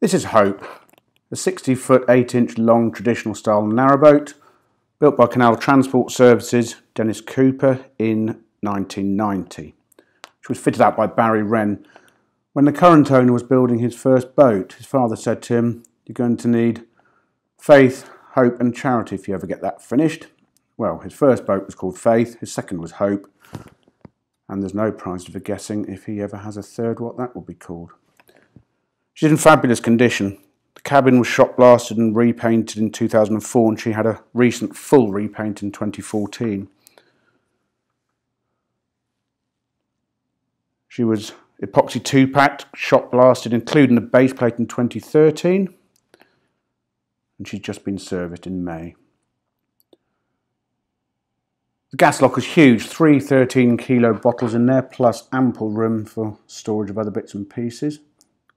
This is Hope, a 60 foot 8 inch long traditional style narrowboat built by Canal Transport Services Dennis Cooper in 1990, which was fitted out by Barry Wren. When the current owner was building his first boat, his father said to him, You're going to need faith, hope, and charity if you ever get that finished. Well, his first boat was called Faith, his second was Hope, and there's no prize for guessing if he ever has a third what that will be called. She's in fabulous condition. The cabin was shot blasted and repainted in 2004 and she had a recent full repaint in 2014. She was epoxy two-packed, shot blasted, including the base plate in 2013 and she's just been serviced in May. The gas lock is huge, three 13 kilo bottles in there, plus ample room for storage of other bits and pieces.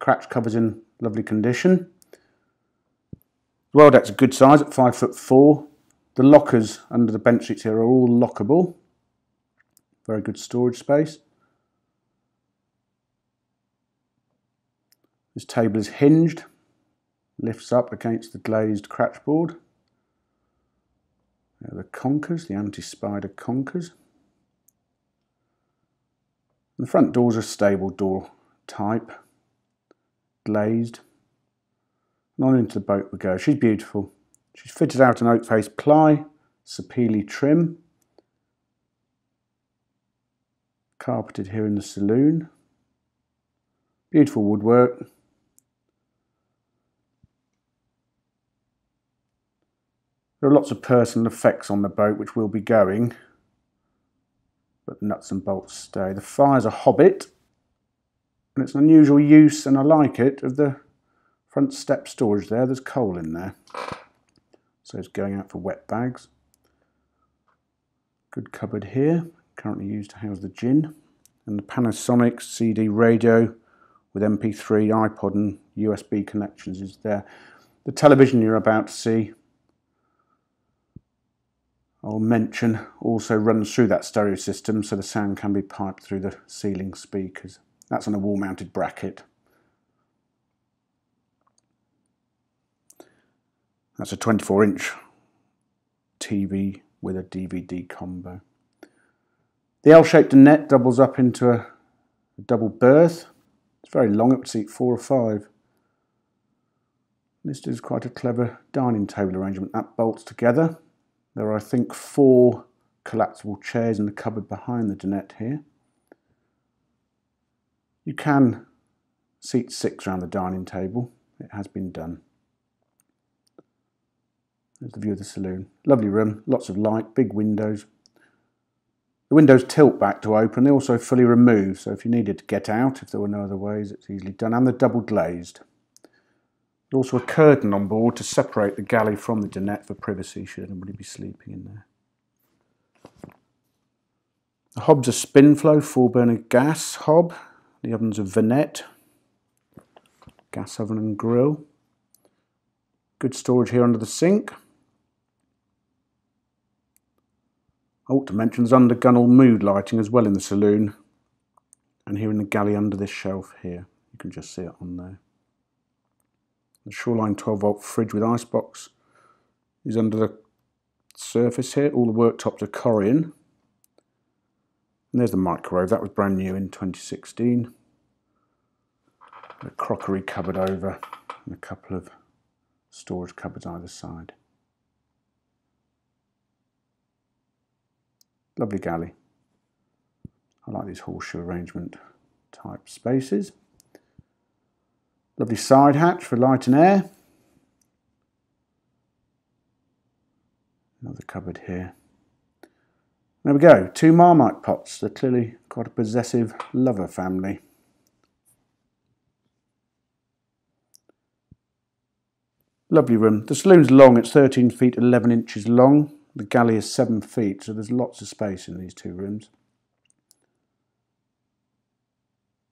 Cratch covers in lovely condition. Well deck's a good size at five foot four. The lockers under the bench seats here are all lockable. Very good storage space. This table is hinged, lifts up against the glazed cratch board. There are the conkers, the anti-spider conkers. And the front doors are stable door type glazed. And on into the boat we go. She's beautiful. She's fitted out an oak face ply, sapele trim. Carpeted here in the saloon. Beautiful woodwork. There are lots of personal effects on the boat which will be going, but nuts and bolts stay. The fire's a hobbit, and it's an unusual use, and I like it, of the front step storage there. There's coal in there. So it's going out for wet bags. Good cupboard here, currently used to house the gin. And the Panasonic CD radio with MP3, iPod and USB connections is there. The television you're about to see, I'll mention, also runs through that stereo system so the sound can be piped through the ceiling speakers. That's on a wall mounted bracket. That's a 24 inch TV with a DVD combo. The L-shaped net doubles up into a, double berth. It's very long, it would seat four or five. This is quite a clever dining table arrangement. That bolts together. There are, I think, four collapsible chairs in the cupboard behind the dinette here. You can seat six around the dining table. It has been done. There's the view of the saloon. Lovely room, lots of light, big windows. The windows tilt back to open. They also fully remove, so if you needed to get out, if there were no other ways, it's easily done. And they're double glazed. There's also a curtain on board to separate the galley from the dinette for privacy should anybody be sleeping in there. The hob's a Spinflo four burner gas hob the oven's a Venette, gas oven and grill. Good storage here under the sink. Ought to mention there's under gunnel mood lighting as well in the saloon. And here in the galley under this shelf here. You can just see it on there. The Shoreline 12 volt fridge with icebox is under the surface here. All the worktops are Corian. And there's the microwave, that was brand new in 2016. The crockery cupboard over and a couple of storage cupboards either side. Lovely galley. I like these horseshoe arrangement type spaces. Lovely side hatch for light and air. Another cupboard here. There we go, two Marmite pots. They're clearly quite a possessive lover family. Lovely room. The saloon's long, it's 13 feet 11 inches long. The galley is 7 feet, so there's lots of space in these two rooms.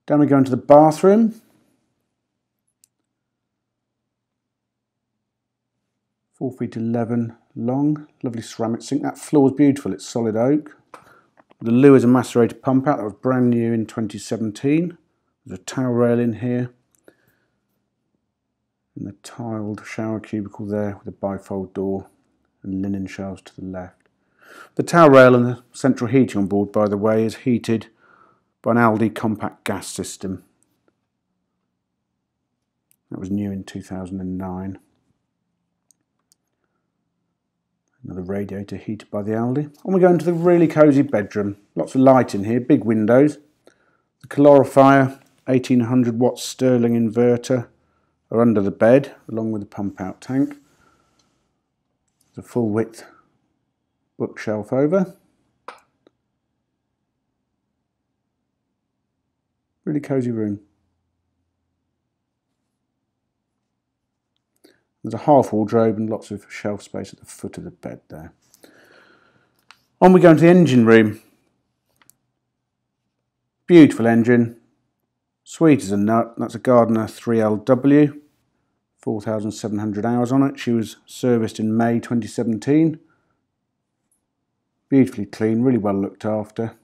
Then we go into the bathroom. Four feet 11 long, lovely ceramic sink. That floor is beautiful, it's solid oak. The loo is a macerator pump out that was brand new in 2017. There's a towel rail in here. And the tiled shower cubicle there with a bifold door and linen shelves to the left. The towel rail and the central heating on board, by the way, is heated by an Alde compact gas system. That was new in 2009. Another radiator heated by the Alde. And we go into the really cosy bedroom. Lots of light in here, big windows. The calorifier, 1800 watt Sterling inverter are under the bed, along with the pump out tank. A full width bookshelf over. Really cosy room. There's a half wardrobe and lots of shelf space at the foot of the bed there. On we go into the engine room. Beautiful engine, sweet as a nut. That's a Gardner 3LW, 4,700 hours on it. She was serviced in May 2017. Beautifully clean, really well looked after.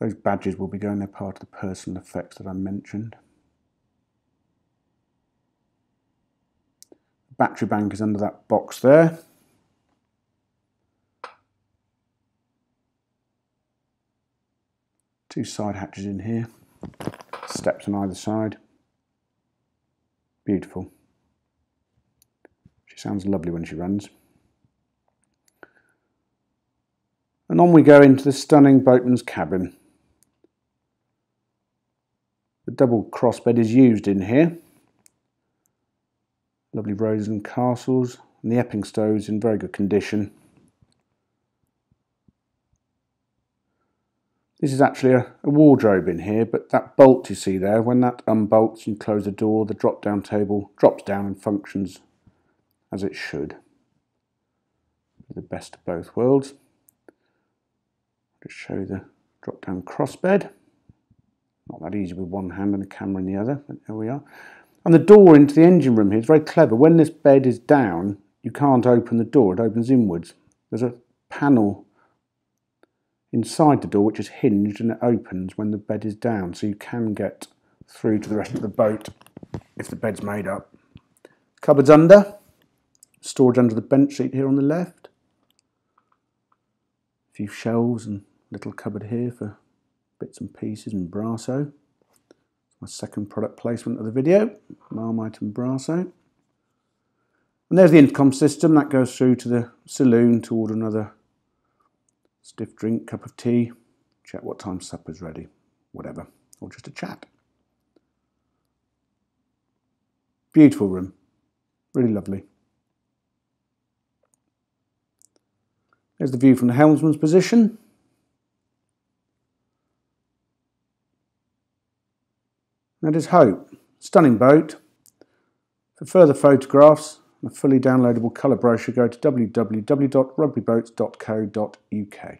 Those badges will be going, they're part of the personal effects that I mentioned. Battery bank is under that box there. Two side hatches in here, steps on either side. Beautiful. She sounds lovely when she runs. And on we go into the stunning boatman's cabin. The double crossbed is used in here. Lovely roses and castles, and the Epping stoves in very good condition. This is actually a, a, wardrobe in here, but that bolt you see there, when that unbolts and close the door, the drop down table drops down and functions as it should. The best of both worlds. Just show the drop down crossbed. Not that easy with one hand and a camera in the other, but there we are. And the door into the engine room here is very clever. When this bed is down, you can't open the door, it opens inwards. There's a panel inside the door which is hinged and it opens when the bed is down, so you can get through to the rest of the boat if the bed's made up. Cupboards under, storage under the bench seat here on the left. A few shelves and little cupboard here for bits and pieces and Brasso. My second product placement of the video, Marmite and Brasso. And there's the intercom system that goes through to the saloon to order another stiff drink, cup of tea, check what time supper's ready, whatever, or just a chat. Beautiful room, really lovely. There's the view from the helmsman's position. That is Hope. Stunning boat. For further photographs and a fully downloadable colour brochure, go to www.rugbyboats.co.uk.